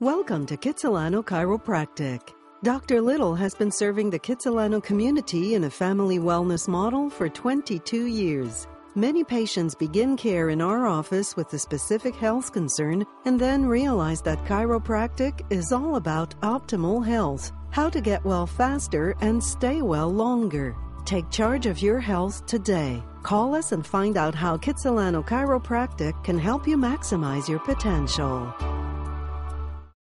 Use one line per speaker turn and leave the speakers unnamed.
Welcome to Kitsilano Chiropractic. Dr. Little has been serving the Kitsilano community in a family wellness model for 22 years. Many patients begin care in our office with a specific health concern and then realize that chiropractic is all about optimal health, how to get well faster and stay well longer. Take charge of your health today. Call us and find out how Kitsilano Chiropractic can help you maximize your potential.